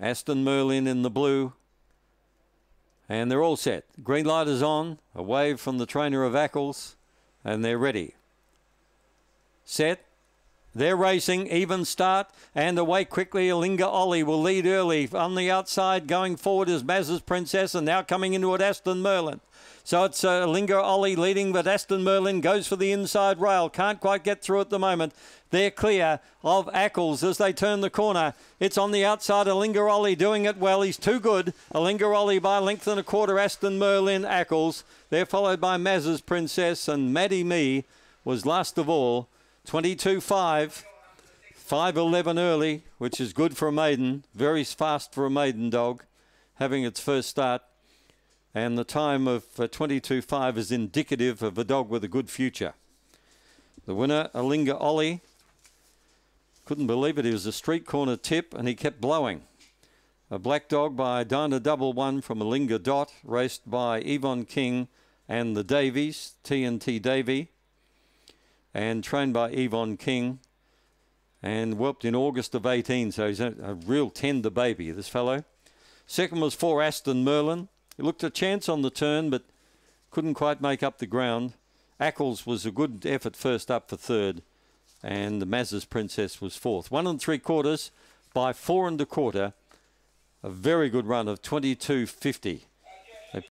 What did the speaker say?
Aston Merlin in the blue. And they're all set. Green light is on. A wave from the trainer of Ackles. And they're ready. Set. They're racing, even start, and away quickly. Alinga Ollie will lead early. On the outside, going forward is Maz's Princess, and now coming into it, Aston Merlin. So it's uh, Ollie leading, but Aston Merlin goes for the inside rail. Can't quite get through at the moment. They're clear of Ackles as they turn the corner. It's on the outside. Alinga Ollie doing it well. He's too good. Alinga Ollie by length and a quarter. Aston Merlin Ackles. They're followed by Maz's Princess and Maddie Me was last of all. 22-5. 5-11 early, which is good for a maiden. Very fast for a maiden dog, having its first start. And the time of uh, 22.5 is indicative of a dog with a good future. The winner, Alinga Ollie. Couldn't believe it. He was a street corner tip and he kept blowing. A black dog by Dyna Double One from Alinga Dot, raced by Yvonne King and the Davies, TNT Davy, and trained by Yvonne King and whelped in August of 18. So he's a, a real tender baby, this fellow. Second was for Aston Merlin. He looked a chance on the turn, but couldn't quite make up the ground. Ackles was a good effort first up for third, and the Maz's Princess was fourth. One and three quarters by four and a quarter. A very good run of 22.50.